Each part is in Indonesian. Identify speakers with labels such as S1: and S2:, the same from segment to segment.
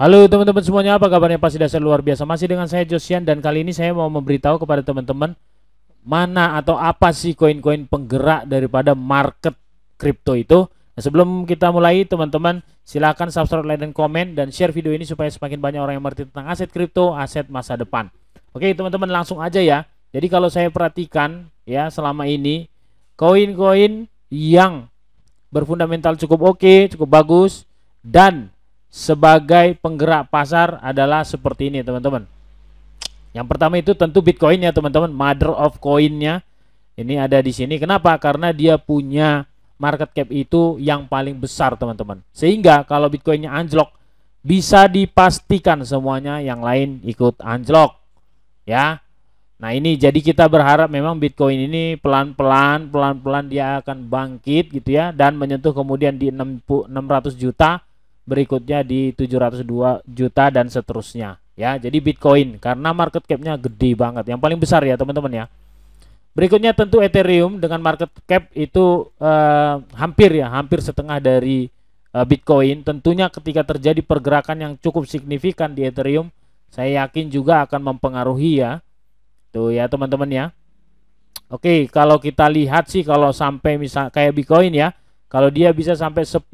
S1: Halo teman-teman semuanya, apa kabarnya? Pasti dasar luar biasa. Masih dengan saya Josian dan kali ini saya mau memberitahu kepada teman-teman mana atau apa sih koin-koin penggerak daripada market kripto itu. Nah, sebelum kita mulai, teman-teman silakan subscribe, like, dan komen dan share video ini supaya semakin banyak orang yang mengerti tentang aset kripto, aset masa depan. Oke, teman-teman langsung aja ya. Jadi kalau saya perhatikan ya selama ini koin-koin yang berfundamental cukup oke, cukup bagus dan sebagai penggerak pasar adalah seperti ini teman-teman. Yang pertama itu tentu Bitcoin ya teman-teman, mother of coinnya ini ada di sini. Kenapa? Karena dia punya market cap itu yang paling besar teman-teman. Sehingga kalau Bitcoinnya anjlok bisa dipastikan semuanya yang lain ikut anjlok. Ya. Nah ini jadi kita berharap memang Bitcoin ini pelan-pelan pelan-pelan dia akan bangkit gitu ya dan menyentuh kemudian di 600 juta berikutnya di 702 juta dan seterusnya ya. Jadi Bitcoin karena market capnya gede banget, yang paling besar ya teman-teman ya. Berikutnya tentu Ethereum dengan market cap itu uh, hampir ya, hampir setengah dari uh, Bitcoin. Tentunya ketika terjadi pergerakan yang cukup signifikan di Ethereum, saya yakin juga akan mempengaruhi ya. Tuh ya teman-teman ya. Oke, kalau kita lihat sih kalau sampai misal kayak Bitcoin ya, kalau dia bisa sampai 10.000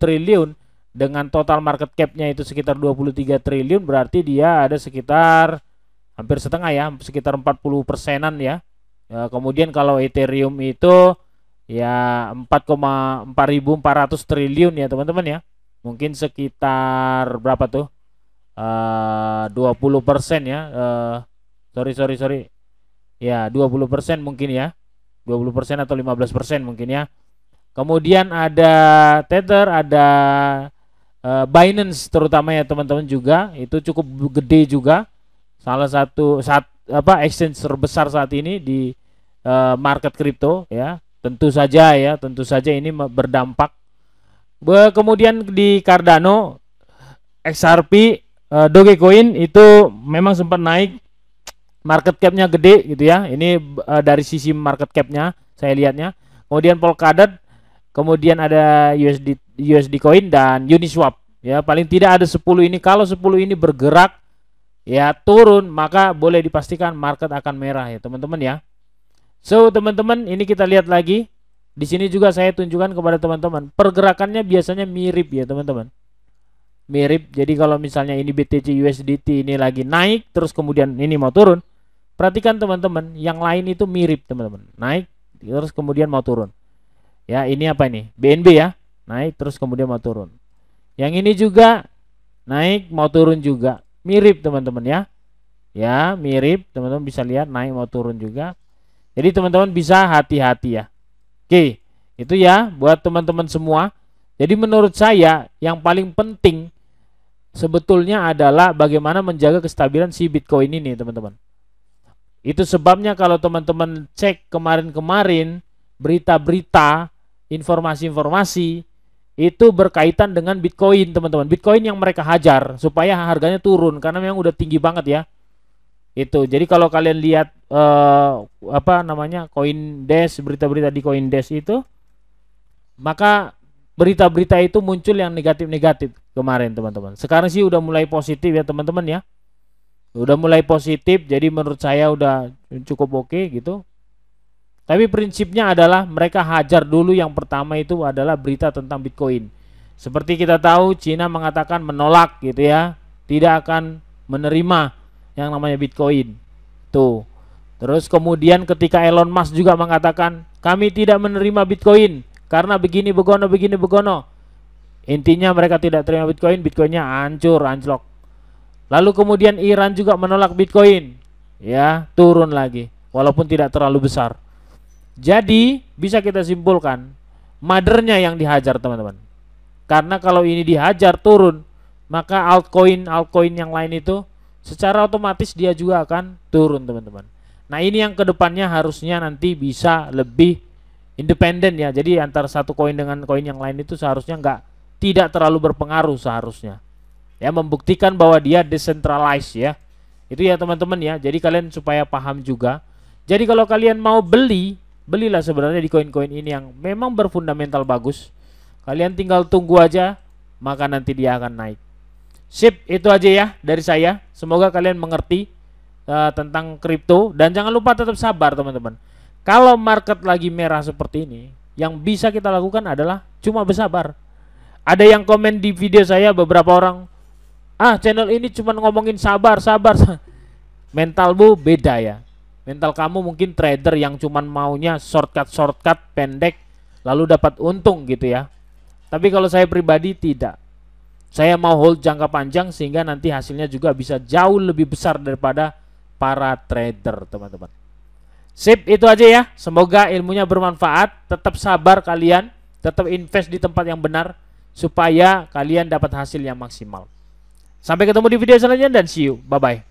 S1: triliun, dengan total market capnya itu sekitar 23 triliun berarti dia ada sekitar hampir setengah ya sekitar 40 persenan ya. ya kemudian kalau Ethereum itu ya 4,4400 triliun ya teman-teman ya. Mungkin sekitar berapa tuh? Uh, 20 persen ya uh, sorry sorry sorry. Ya 20 persen mungkin ya. 20 persen atau 15 persen mungkin ya. Kemudian ada Tether ada uh, Binance terutama ya teman-teman juga. Itu cukup gede juga. Salah satu saat apa exchange terbesar saat ini di uh, market kripto ya. Tentu saja ya tentu saja ini berdampak. Be kemudian di Cardano XRP uh, Dogecoin itu memang sempat naik. Market capnya gede gitu ya. Ini uh, dari sisi market capnya saya lihatnya. Kemudian Polkadot kemudian ada USD USD Coin dan Uniswap. Ya paling tidak ada 10 ini. Kalau 10 ini bergerak ya turun maka boleh dipastikan market akan merah ya teman-teman ya. So teman-teman ini kita lihat lagi. Di sini juga saya tunjukkan kepada teman-teman pergerakannya biasanya mirip ya teman-teman. Mirip. Jadi kalau misalnya ini BTC USDT ini lagi naik terus kemudian ini mau turun perhatikan teman-teman yang lain itu mirip teman-teman. Naik terus kemudian mau turun. Ya, ini apa ini? BNB ya. Naik terus kemudian mau turun. Yang ini juga naik mau turun juga. Mirip teman-teman ya. Ya, mirip. Teman-teman bisa lihat naik mau turun juga. Jadi teman-teman bisa hati-hati ya. Oke, itu ya buat teman-teman semua. Jadi menurut saya yang paling penting sebetulnya adalah bagaimana menjaga kestabilan si Bitcoin ini, teman-teman. Itu sebabnya kalau teman-teman cek kemarin-kemarin berita-berita informasi-informasi itu berkaitan dengan Bitcoin teman-teman. Bitcoin yang mereka hajar supaya harganya turun karena memang udah tinggi banget ya. Itu. Jadi kalau kalian lihat uh, apa namanya CoinDesk berita-berita di CoinDesk itu maka berita-berita itu muncul yang negatif-negatif kemarin teman-teman. Sekarang sih udah mulai positif ya teman-teman ya. Udah mulai positif jadi menurut saya udah cukup oke okay, gitu. Tapi prinsipnya adalah mereka hajar dulu yang pertama itu adalah berita tentang Bitcoin. Seperti kita tahu Cina mengatakan menolak gitu ya, tidak akan menerima yang namanya Bitcoin. Tuh. Terus kemudian ketika Elon Musk juga mengatakan kami tidak menerima Bitcoin karena begini begono begini begono. Intinya mereka tidak terima Bitcoin, Bitcoinnya hancur, anjlok. Lalu kemudian Iran juga menolak Bitcoin. Ya, turun lagi walaupun tidak terlalu besar. Jadi bisa kita simpulkan madernya yang dihajar teman-teman. Karena kalau ini dihajar turun, maka altcoin altcoin yang lain itu secara otomatis dia juga akan turun teman-teman. Nah ini yang ke depannya harusnya nanti bisa lebih independen ya. Jadi antara satu koin dengan koin yang lain itu seharusnya nggak tidak terlalu berpengaruh seharusnya. Ya membuktikan bahwa dia decentralized ya. Itu ya teman-teman ya. Jadi kalian supaya paham juga. Jadi kalau kalian mau beli belilah sebenarnya di koin-koin ini yang memang berfundamental bagus. Kalian tinggal tunggu aja, maka nanti dia akan naik. Sip, itu aja ya dari saya. Semoga kalian mengerti uh, tentang kripto dan jangan lupa tetap sabar teman-teman. Kalau market lagi merah seperti ini, yang bisa kita lakukan adalah cuma bersabar. Ada yang komen di video saya beberapa orang, ah channel ini cuma ngomongin sabar, sabar. Mentalmu beda ya. Mental kamu mungkin trader yang cuma maunya shortcut-shortcut pendek lalu dapat untung gitu ya. Tapi kalau saya pribadi tidak. Saya mau hold jangka panjang sehingga nanti hasilnya juga bisa jauh lebih besar daripada para trader, teman-teman. Sip, itu aja ya. Semoga ilmunya bermanfaat. Tetap sabar kalian, tetap invest di tempat yang benar supaya kalian dapat hasil yang maksimal. Sampai ketemu di video selanjutnya dan see you. Bye bye.